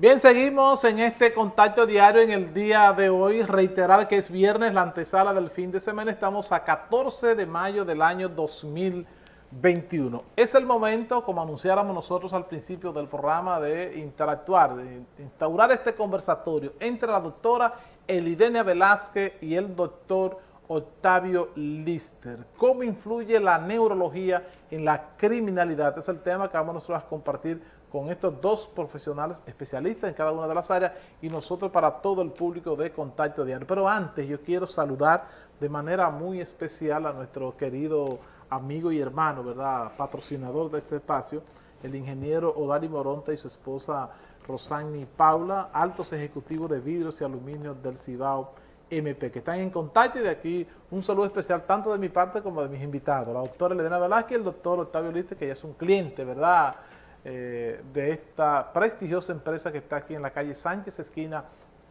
Bien, seguimos en este contacto diario en el día de hoy. Reiterar que es viernes, la antesala del fin de semana. Estamos a 14 de mayo del año 2021. Es el momento, como anunciáramos nosotros al principio del programa, de interactuar, de instaurar este conversatorio entre la doctora Elidenia Velázquez y el doctor Octavio Lister. ¿Cómo influye la neurología en la criminalidad? Es el tema que vamos nosotros a compartir con estos dos profesionales especialistas en cada una de las áreas y nosotros para todo el público de Contacto Diario. Pero antes yo quiero saludar de manera muy especial a nuestro querido amigo y hermano, ¿verdad? Patrocinador de este espacio, el ingeniero Odari Moronta y su esposa Rosani Paula, altos ejecutivos de vidrios y aluminio del Cibao MP, que están en contacto y de aquí un saludo especial tanto de mi parte como de mis invitados, la doctora Elena Velázquez y el doctor Octavio Liste, que ya es un cliente, ¿verdad?, eh, de esta prestigiosa empresa que está aquí en la calle Sánchez, esquina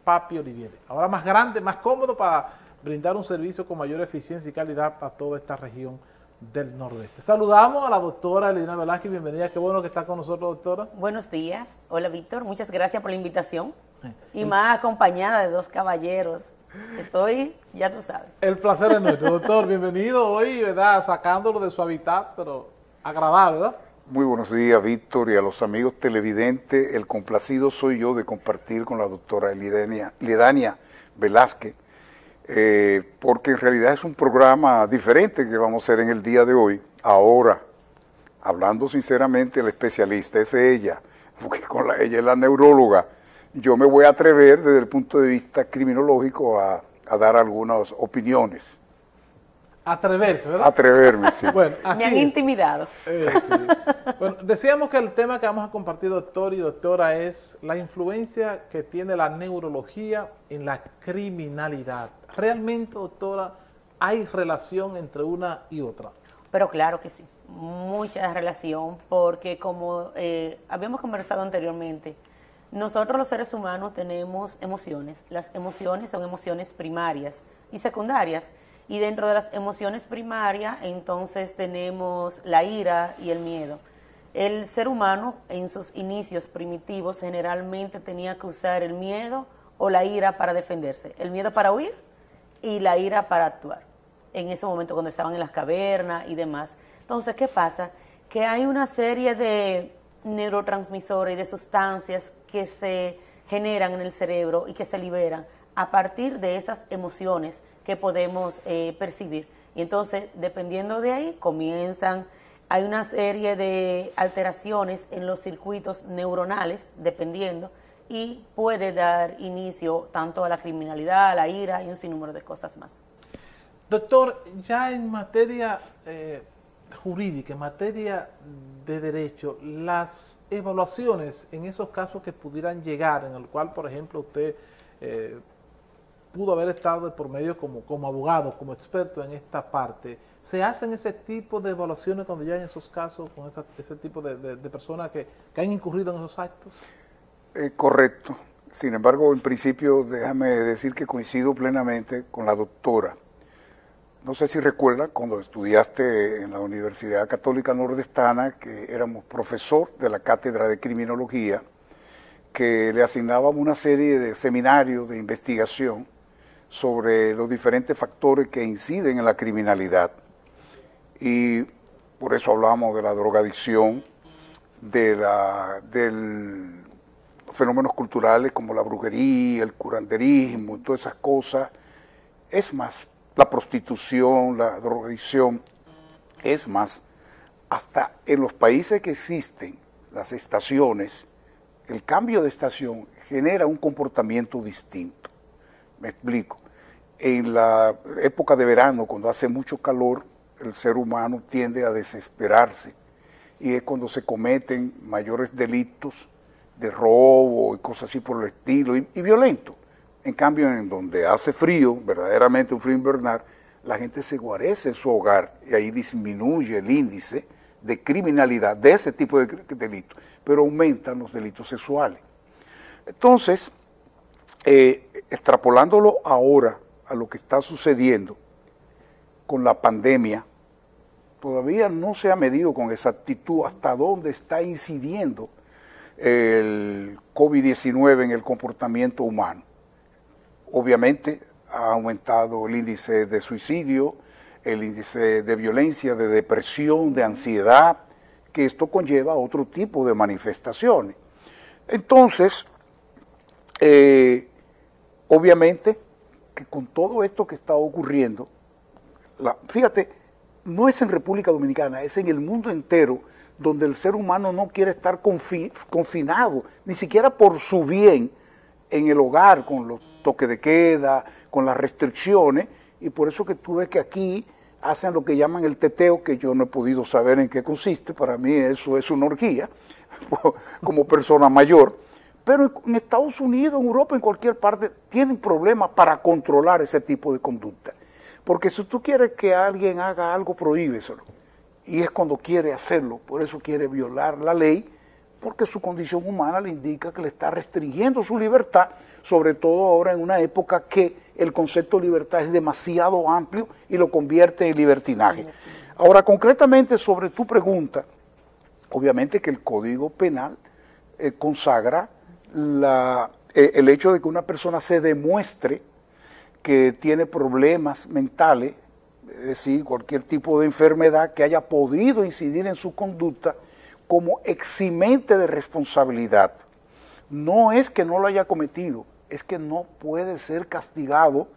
Papi Olivieri. Ahora más grande, más cómodo para brindar un servicio con mayor eficiencia y calidad a toda esta región del Nordeste. Saludamos a la doctora Elena Velázquez, bienvenida, qué bueno que está con nosotros, doctora. Buenos días, hola Víctor, muchas gracias por la invitación y más acompañada de dos caballeros. Estoy, ya tú sabes. El placer es nuestro, doctor, bienvenido hoy, ¿verdad? Sacándolo de su hábitat, pero agradable, ¿verdad? Muy buenos días, Víctor, y a los amigos televidentes. El complacido soy yo de compartir con la doctora Lidania Velázquez, eh, porque en realidad es un programa diferente que vamos a hacer en el día de hoy. Ahora, hablando sinceramente, el especialista es ella, porque con la, ella es la neuróloga. Yo me voy a atrever desde el punto de vista criminológico a dar algunas opiniones. Atreverse, ¿verdad? Atreverme, sí. Bueno, Me han intimidado. Eh, bueno, decíamos que el tema que vamos a compartir, doctor y doctora, es la influencia que tiene la neurología en la criminalidad. ¿Realmente, doctora, hay relación entre una y otra? Pero claro que sí, mucha relación, porque como eh, habíamos conversado anteriormente, nosotros los seres humanos tenemos emociones. Las emociones son emociones primarias y secundarias y dentro de las emociones primarias, entonces tenemos la ira y el miedo. El ser humano en sus inicios primitivos generalmente tenía que usar el miedo o la ira para defenderse. El miedo para huir y la ira para actuar. En ese momento cuando estaban en las cavernas y demás. Entonces, ¿qué pasa? Que hay una serie de neurotransmisores y de sustancias que se generan en el cerebro y que se liberan a partir de esas emociones que podemos eh, percibir. Y entonces, dependiendo de ahí, comienzan, hay una serie de alteraciones en los circuitos neuronales, dependiendo, y puede dar inicio tanto a la criminalidad, a la ira y un sinnúmero de cosas más. Doctor, ya en materia eh, jurídica, en materia de derecho, las evaluaciones en esos casos que pudieran llegar, en el cual, por ejemplo, usted eh, pudo haber estado por medio como, como abogado, como experto en esta parte. ¿Se hacen ese tipo de evaluaciones cuando ya en esos casos, con ese tipo de, personas que, han incurrido en esos actos? Eh, correcto. Sin embargo, en principio, déjame decir que coincido plenamente con la doctora. No sé si recuerda cuando estudiaste en la Universidad Católica Nordestana, que éramos profesor de la cátedra de criminología, que le asignábamos una serie de seminarios de investigación sobre los diferentes factores que inciden en la criminalidad. Y por eso hablamos de la drogadicción, de, la, fenómenos culturales como la brujería, el curanderismo, todas esas cosas. Es más, la prostitución, la drogadicción, es más, hasta en los países que existen las estaciones, el cambio de estación genera un comportamiento distinto. Me explico. En la época de verano, cuando hace mucho calor, el ser humano tiende a desesperarse y es cuando se cometen mayores delitos de robo y cosas así por el estilo y, violento. En cambio, en donde hace frío, verdaderamente un frío invernal, la gente se guarece en su hogar y ahí disminuye el índice de criminalidad de ese tipo de delitos, pero aumentan los delitos sexuales. Entonces, eh, extrapolándolo ahora a lo que está sucediendo con la pandemia, todavía no se ha medido con exactitud hasta dónde está incidiendo el COVID-19 en el comportamiento humano. Obviamente ha aumentado el índice de suicidio, el índice de violencia, de depresión, de ansiedad, que esto conlleva otro tipo de manifestaciones. Entonces, eh, obviamente que con todo esto que está ocurriendo, fíjate, no es en República Dominicana, es en el mundo entero donde el ser humano no quiere estar confinado, ni siquiera por su bien, en el hogar, con los toques de queda, con las restricciones, y por eso que tú ves que aquí hacen lo que llaman el teteo, que yo no he podido saber en qué consiste, para mí eso es una orgía, como persona mayor, pero en Estados Unidos, en Europa, en cualquier parte, tienen problemas para controlar ese tipo de conducta. Porque si tú quieres que alguien haga algo, prohíbeselo. Y es cuando quiere hacerlo, por eso quiere violar la ley, porque su condición humana le indica que le está restringiendo su libertad, sobre todo ahora en una época que el concepto de libertad es demasiado amplio y lo convierte en libertinaje. Ahora, concretamente sobre tu pregunta, obviamente que el Código Penal eh, consagra la, eh, el hecho de que una persona se demuestre que tiene problemas mentales, es decir, cualquier tipo de enfermedad que haya podido incidir en su conducta como eximente de responsabilidad. No es que no lo haya cometido, es que no puede ser castigado,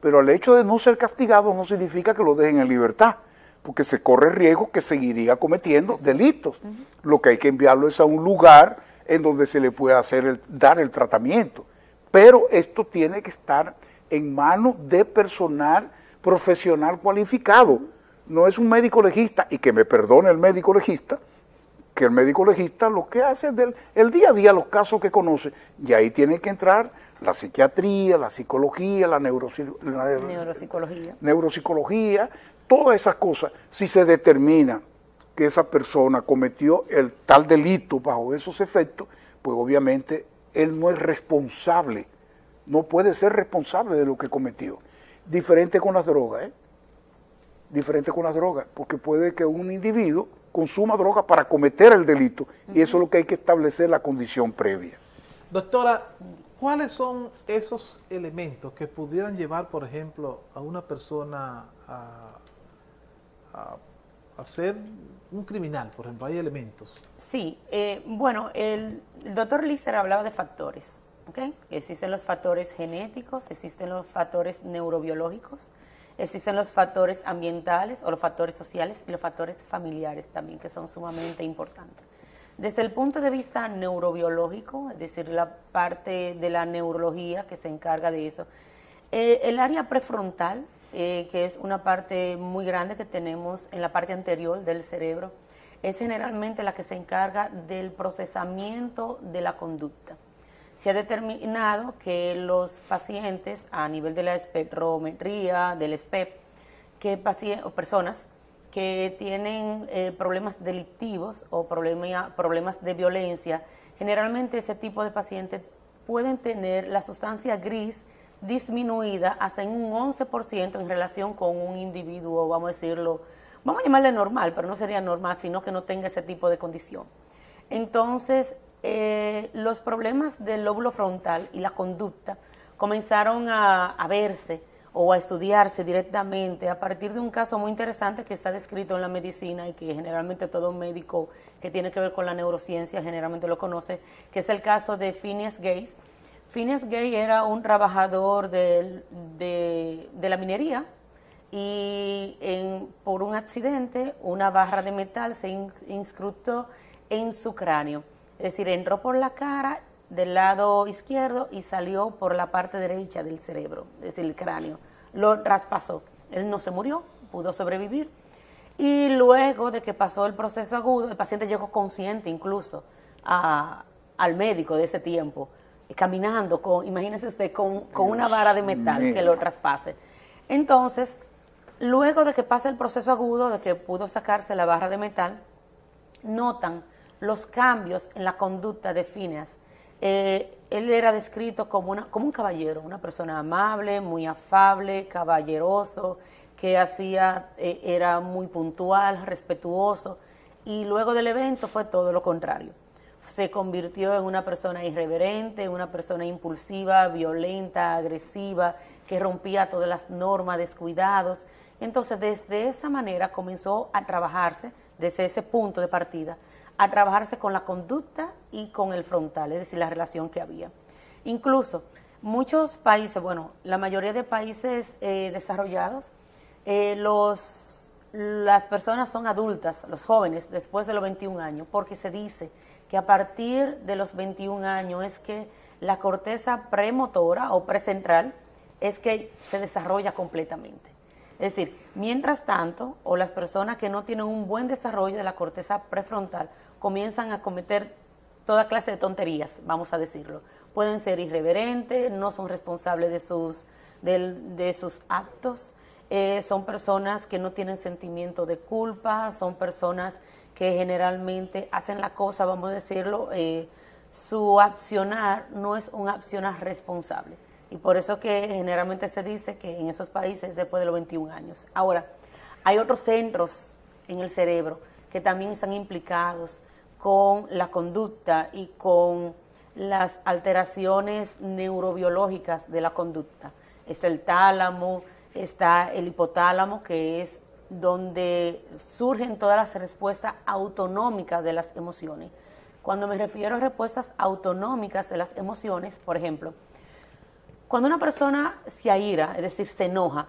pero el hecho de no ser castigado no significa que lo dejen en libertad, porque se corre riesgo que seguiría cometiendo delitos. Lo que hay que enviarlo es a un lugar en donde se le pueda hacer dar el tratamiento. Pero esto tiene que estar en manos de personal profesional cualificado. No es un médico legista, y que me perdone el médico legista, que el médico legista lo que hace es del el día a día los casos que conoce, y ahí tiene que entrar la psiquiatría, la psicología, la, neuropsicología. neuropsicología, todas esas cosas. Si se determina que esa persona cometió el tal delito bajo esos efectos, pues obviamente él no es responsable, no puede ser responsable de lo que cometió. Diferente con las drogas, ¿eh? Diferente con las drogas, porque puede que un individuo consuma droga para cometer el delito y eso es lo que hay que establecer la condición previa. Doctora, ¿cuáles son esos elementos que pudieran llevar, por ejemplo, a una persona a, a ser un criminal, por ejemplo, hay elementos. Sí, eh, bueno, el, doctor Lister hablaba de factores, ¿ok? Existen los factores genéticos, existen los factores neurobiológicos, existen los factores ambientales o los factores sociales y los factores familiares también, que son sumamente importantes. Desde el punto de vista neurobiológico, es decir, la parte de la neurología que se encarga de eso, eh, el área prefrontal eh, que es una parte muy grande que tenemos en la parte anterior del cerebro, es generalmente la que se encarga del procesamiento de la conducta. Se ha determinado que los pacientes a nivel de la espectrometría, del SPEP, que o personas que tienen eh, problemas delictivos o problemas de violencia, generalmente ese tipo de pacientes pueden tener la sustancia gris disminuida hasta en un 11% en relación con un individuo, vamos a decirlo, vamos a llamarle normal, pero no sería normal, sino que no tenga ese tipo de condición. Entonces, eh, los problemas del lóbulo frontal y la conducta comenzaron a, verse o a estudiarse directamente a partir de un caso muy interesante que está descrito en la medicina y que generalmente todo médico que tiene que ver con la neurociencia generalmente lo conoce, que es el caso de Phineas Gates, Phineas Gay era un trabajador de, la minería y por un accidente una barra de metal se inscrutó en su cráneo. Es decir, entró por la cara del lado izquierdo y salió por la parte derecha del cerebro, es decir, el cráneo. Lo traspasó. Él no se murió, pudo sobrevivir. Y luego de que pasó el proceso agudo, el paciente llegó consciente incluso al médico de ese tiempo caminando con, imagínese usted, con, una vara de metal que lo traspase. Entonces, luego de que pasa el proceso agudo, de que pudo sacarse la barra de metal, notan los cambios en la conducta de Phineas. Eh, él era descrito como, una, como un caballero, una persona amable, muy afable, caballeroso, que hacía, eh, era muy puntual, respetuoso, y luego del evento fue todo lo contrario se convirtió en una persona irreverente, una persona impulsiva, violenta, agresiva, que rompía todas las normas, descuidados. Entonces, desde esa manera comenzó a trabajarse, desde ese punto de partida, a trabajarse con la conducta y con el frontal, es decir, la relación que había. Incluso muchos países, bueno, la mayoría de países eh, desarrollados, eh, los, las personas son adultas, los jóvenes, después de los 21 años, porque se dice que a partir de los 21 años es que la corteza premotora o precentral es que se desarrolla completamente. Es decir, mientras tanto, o las personas que no tienen un buen desarrollo de la corteza prefrontal comienzan a cometer toda clase de tonterías, vamos a decirlo. Pueden ser irreverentes, no son responsables de sus, de, sus actos, eh, son personas que no tienen sentimiento de culpa, son personas que generalmente hacen la cosa, vamos a decirlo, eh, su accionar no es un accionar responsable. Y por eso que generalmente se dice que en esos países después de los 21 años. Ahora, hay otros centros en el cerebro que también están implicados con la conducta y con las alteraciones neurobiológicas de la conducta. Está el tálamo, está el hipotálamo, que es donde surgen todas las respuestas autonómicas de las emociones. Cuando me refiero a respuestas autonómicas de las emociones, por ejemplo, cuando una persona se aira, es decir, se enoja,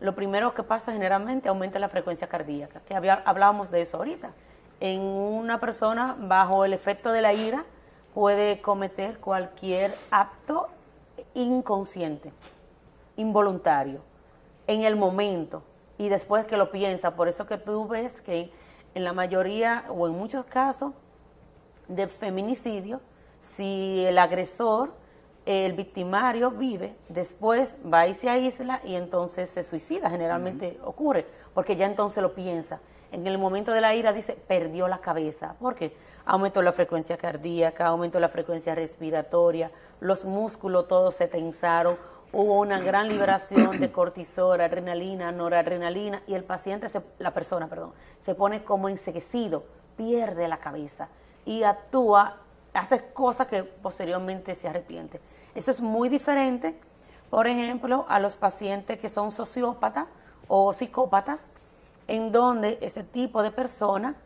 lo primero que pasa generalmente aumenta la frecuencia cardíaca, que hablábamos de eso ahorita. En una persona bajo el efecto de la ira puede cometer cualquier acto inconsciente, involuntario, en el momento y después que lo piensa. Por eso que tú ves que en la mayoría o en muchos casos de feminicidio, si el agresor, el victimario vive, después va y se aísla y entonces se suicida, generalmente ocurre, porque ya entonces lo piensa. En el momento de la ira dice, perdió la cabeza. ¿Por qué? Aumentó la frecuencia cardíaca, aumentó la frecuencia respiratoria, los músculos todos se tensaron, hubo una gran liberación de cortisol, adrenalina, noradrenalina y el paciente, la persona, perdón, se pone como enseguecido, pierde la cabeza y actúa, hace cosas que posteriormente se arrepiente. Eso es muy diferente, por ejemplo, a los pacientes que son sociópatas o psicópatas, en donde ese tipo de persona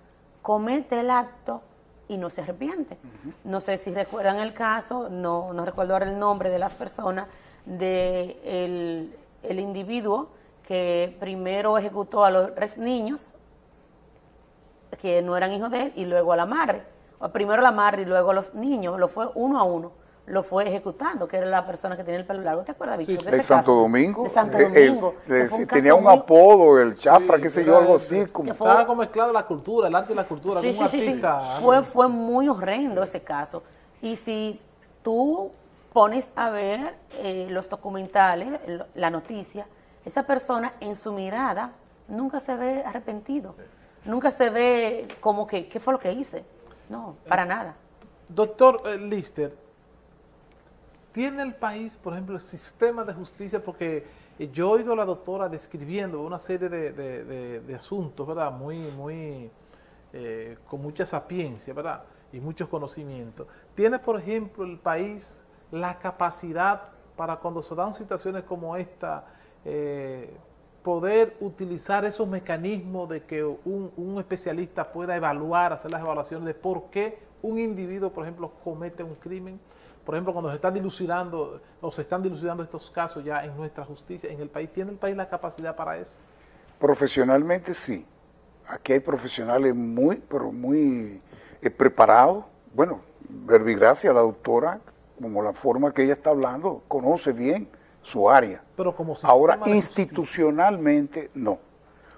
comete el acto y no se arrepiente. No sé si recuerdan el caso, no, no recuerdo ahora el nombre de las personas, de el, individuo que primero ejecutó a los tres niños que no eran hijos de él y luego a la madre. O primero a la madre y luego a los niños, lo fue uno a uno lo fue ejecutando, que era la persona que tenía el pelo largo. ¿Te acuerdas, Víctor? de, Santo Domingo. De Santo Domingo. tenía un apodo, el chafra, qué sé yo, algo así. Como, estaba como mezclado la cultura, el arte y la cultura. Sí, sí, sí, Fue, fue muy horrendo ese caso. Y si tú pones a ver eh, los documentales, la noticia, esa persona en su mirada nunca se ve arrepentido, nunca se ve como que, ¿qué fue lo que hice? No, para nada. Doctor eh, Lister, ¿tiene el país, por ejemplo, el sistema de justicia? Porque eh, yo oigo a la doctora describiendo una serie de, asuntos, ¿verdad? Muy, muy, con mucha sapiencia, ¿verdad? Y muchos conocimientos. ¿Tiene, por ejemplo, el país la capacidad para cuando se dan situaciones como esta, eh, poder utilizar esos mecanismos de que un, especialista pueda evaluar, hacer las evaluaciones de por qué un individuo, por ejemplo, comete un crimen. Por ejemplo, cuando se están dilucidando o se están dilucidando estos casos ya en nuestra justicia, en el país, ¿tiene el país la capacidad para eso? Profesionalmente sí. Aquí hay profesionales muy, pero muy eh, preparados. Bueno, verbigracia, la doctora como la forma que ella está hablando, conoce bien su área. Pero como Ahora, institucionalmente, no.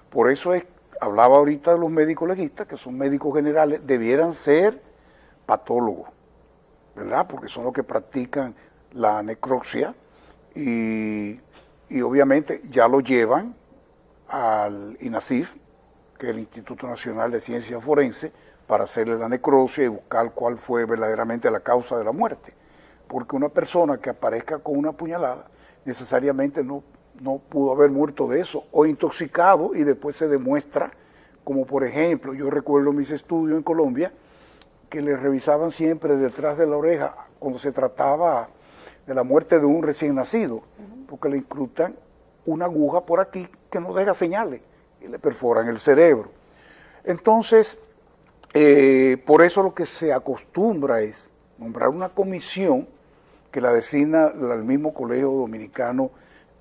Por eso es, hablaba ahorita de los médicos legistas, que son médicos generales, debieran ser patólogos, ¿verdad? Porque son los que practican la necropsia y, y obviamente ya lo llevan al INASIF, que es el Instituto Nacional de Ciencia Forense, para hacerle la necropsia y buscar cuál fue verdaderamente la causa de la muerte porque una persona que aparezca con una puñalada necesariamente no, no pudo haber muerto de eso, o intoxicado y después se demuestra, como por ejemplo, yo recuerdo mis estudios en Colombia, que le revisaban siempre detrás de la oreja cuando se trataba de la muerte de un recién nacido, porque le incrustan una aguja por aquí que no deja señales y le perforan el cerebro. Entonces, eh, por eso lo que se acostumbra es nombrar una comisión que la designa el mismo Colegio Dominicano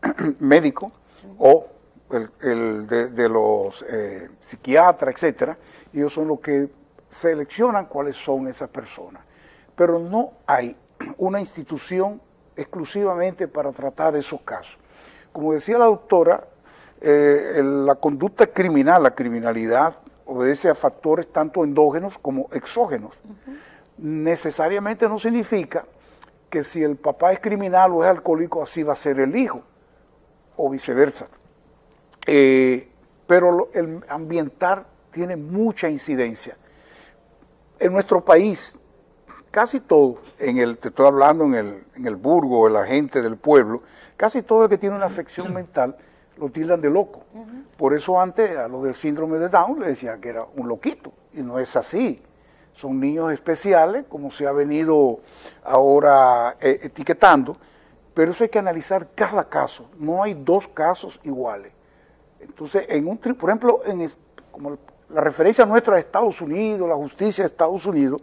Médico o el, de, los eh, psiquiatras, etcétera, ellos son los que seleccionan cuáles son esas personas. Pero no hay una institución exclusivamente para tratar esos casos. Como decía la doctora, eh, la conducta criminal, la criminalidad, obedece a factores tanto endógenos como exógenos. Necesariamente no significa que si el papá es criminal o es alcohólico, así va a ser el hijo, o viceversa. Eh, pero el ambiental tiene mucha incidencia. En nuestro país, casi todo, en el, te estoy hablando en el, en el burgo, en la gente del pueblo, casi todo el que tiene una afección mental lo tildan de loco. Por eso antes a los del síndrome de Down le decían que era un loquito, y no es así. Son niños especiales, como se ha venido ahora eh, etiquetando, pero eso hay que analizar cada caso. No hay dos casos iguales. Entonces, en un, por ejemplo, en, como la referencia nuestra a Estados Unidos, la justicia de Estados Unidos,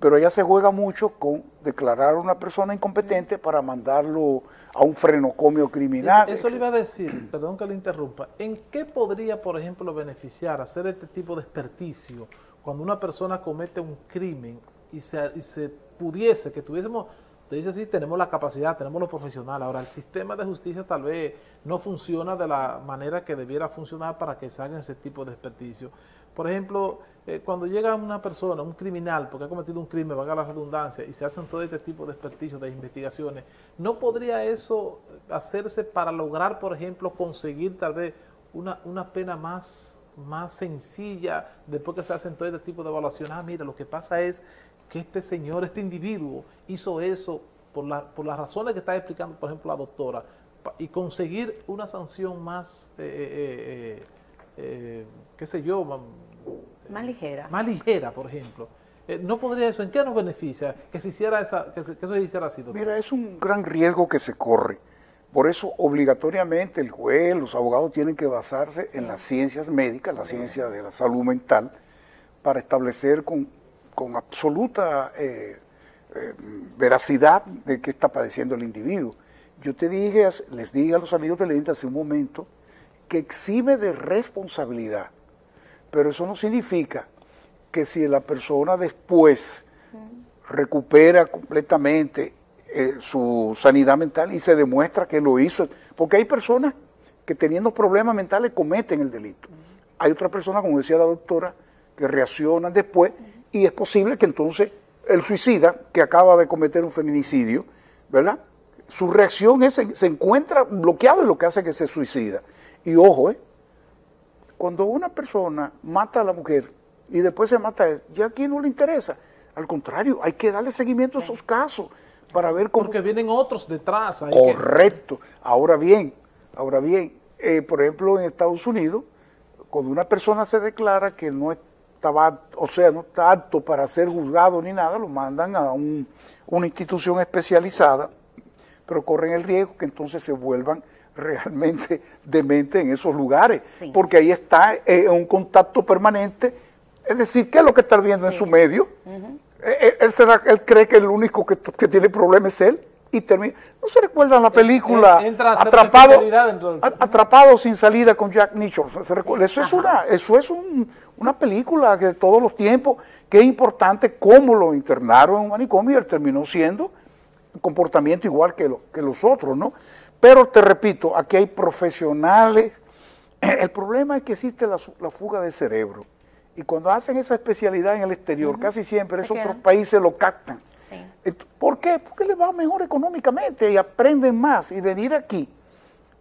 pero allá se juega mucho con declarar a una persona incompetente para mandarlo a un frenocomio criminal. Eso, le iba a decir, perdón que le interrumpa, ¿en qué podría, por ejemplo, beneficiar hacer este tipo de experticio cuando una persona comete un crimen y se, y se pudiese, que tuviésemos Usted dice, sí, tenemos la capacidad, tenemos lo profesional. Ahora, el sistema de justicia tal vez no funciona de la manera que debiera funcionar para que salgan ese tipo de experticio. Por ejemplo, eh, cuando llega una persona, un criminal, porque ha cometido un crimen, valga la redundancia, y se hacen todo este tipo de experticios, de investigaciones, ¿no podría eso hacerse para lograr, por ejemplo, conseguir tal vez una, una pena más más sencilla después que se hacen todo este tipo de evaluaciones. Ah, mira, lo que pasa es que este señor, este individuo, hizo eso por, por las razones que está explicando, por ejemplo, la doctora, y conseguir una sanción más, eh, eh, eh, qué sé yo, más ligera. Más ligera, por ejemplo. ¿No podría eso? ¿En qué nos beneficia que, se hiciera esa, que, eso se hiciera así? Mira, es un gran riesgo que se corre. Por eso, obligatoriamente, el juez, los abogados tienen que basarse en las ciencias médicas, la ciencia de la salud mental, para establecer con con absoluta eh, eh, veracidad de qué está padeciendo el individuo. Yo te dije, les dije a los amigos televidentes hace un momento que exime de responsabilidad, pero eso no significa que si la persona después recupera completamente eh, su sanidad mental y se demuestra que lo hizo, porque hay personas que teniendo problemas mentales cometen el delito. Hay otras personas, como decía la doctora, que reaccionan después y es posible que entonces el suicida que acaba de cometer un feminicidio, ¿verdad? Su reacción es, se encuentra bloqueado en lo que hace que se suicida. Y ojo, ¿eh? cuando una persona mata a la mujer y después se mata a él, ya aquí no le interesa. Al contrario, hay que darle seguimiento a esos casos para ver cómo... Porque vienen otros detrás. Correcto. Ahora bien, ahora bien, eh, por ejemplo, en Estados Unidos, cuando una persona se declara que no es estaba, o sea, no está apto para ser juzgado ni nada, lo mandan a una institución especializada, pero corren el riesgo que entonces se vuelvan realmente dementes en esos lugares, porque ahí está eh, un contacto permanente, es decir, ¿qué es lo que está viendo en su medio? Eh, él, cree que el único que, que tiene problemas es él, y termina. ¿No se recuerdan la película Atrapado, Atrapado sin salida con Jack Nicholson? eso, es una, eso es una película de todos los tiempos que es importante cómo lo internaron en un manicomio y él terminó siendo un comportamiento igual que, lo, que los otros, ¿no? Pero te repito, aquí hay profesionales. El problema es que existe la, fuga de cerebro. Y cuando hacen esa especialidad en el exterior, casi siempre esos otros países lo captan ¿Por qué? Porque les va mejor económicamente y aprenden más. Y venir aquí,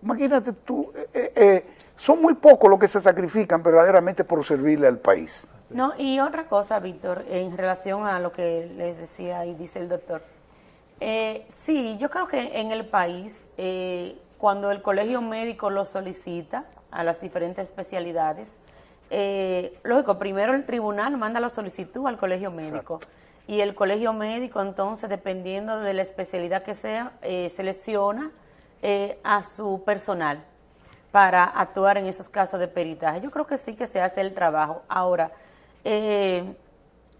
imagínate tú, eh, eh, eh, son muy pocos los que se sacrifican verdaderamente por servirle al país. No, y otra cosa, Víctor, en relación a lo que les decía y dice el doctor. sí, yo creo que en el país, cuando el colegio médico lo solicita a las diferentes especialidades, eh, lógico, primero el tribunal manda la solicitud al colegio médico. Y el colegio médico, entonces, dependiendo de la especialidad que sea, eh, selecciona eh, a su personal para actuar en esos casos de peritaje. Yo creo que sí que se hace el trabajo. Ahora,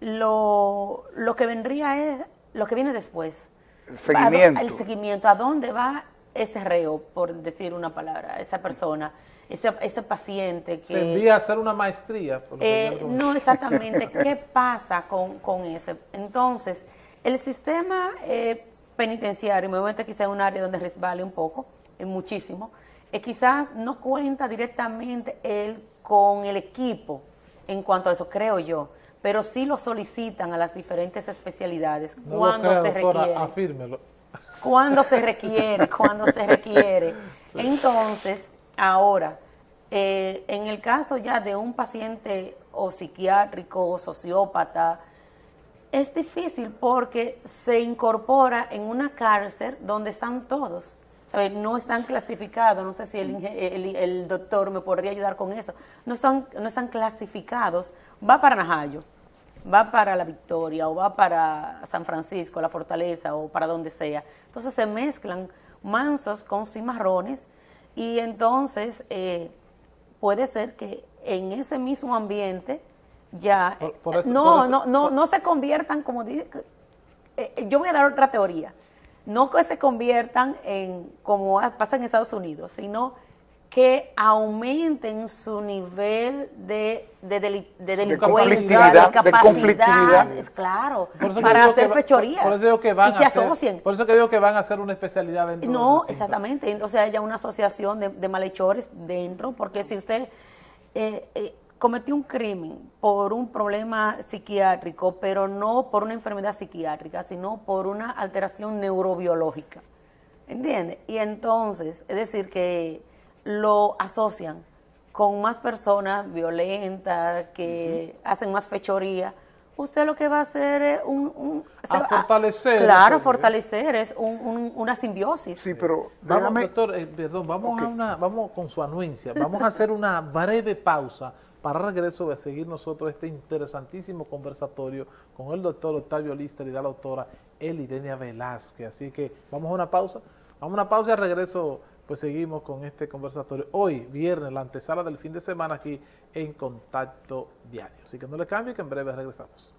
lo, lo que vendría es lo que viene después. El seguimiento. el seguimiento, ¿a dónde va ese reo, por decir una palabra, esa persona? Ese, ese paciente que... Se envía a hacer una maestría. Eh, no exactamente, ¿qué pasa con, con ese? Entonces, el sistema eh, penitenciario, me voy a quizá en un área donde resbale un poco, eh, muchísimo, quizás no cuenta directamente él con el equipo en cuanto a eso, creo yo, pero sí lo solicitan a las diferentes especialidades cuando se requiere. Afírmelo. Cuando se requiere, cuando se requiere. Entonces, Ahora, eh, en el caso ya de un paciente o psiquiátrico o sociópata, es difícil porque se incorpora en una cárcel donde están todos. No están clasificados, no sé si el, doctor me podría ayudar con eso. No, son, no están clasificados. Va para Najayo, va para La Victoria o va para San Francisco, La Fortaleza o para donde sea. Entonces se mezclan mansos con cimarrones y entonces eh, puede ser que en ese mismo ambiente ya no, no, no, no se conviertan como dice, eh, yo voy a dar otra teoría, no que se conviertan en como pasa en Estados Unidos, sino que aumenten su nivel de, de, de, delincuencia, de, capacidad, claro, para hacer fechorías y se asocien. Por eso que digo que van a hacer una especialidad dentro No, exactamente, entonces haya una asociación de, malhechores dentro, porque si usted eh, eh, cometió un crimen por un problema psiquiátrico, pero no por una enfermedad psiquiátrica, sino por una alteración neurobiológica, ¿entiende? Y entonces, es decir, que lo asocian con más personas violentas que hacen más fechoría, usted lo que va a hacer es un... a fortalecer. claro, fortalecer, es una simbiosis. Sí, pero... Vamos, doctor, eh, perdón, vamos, a una, vamos con su anuencia, vamos a hacer una breve pausa para regreso a seguir nosotros este interesantísimo conversatorio con el doctor Octavio Lister y la doctora Elidenia Velázquez. Así que vamos a una pausa, vamos a una pausa y regreso pues seguimos con este conversatorio. Hoy, viernes, la antesala del fin de semana aquí en Contacto Diario. Así que no le cambie que en breve regresamos.